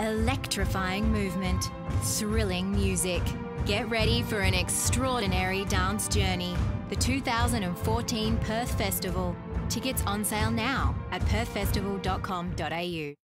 Electrifying movement, thrilling music. Get ready for an extraordinary dance journey. The 2014 Perth Festival. Tickets on sale now at perthfestival.com.au.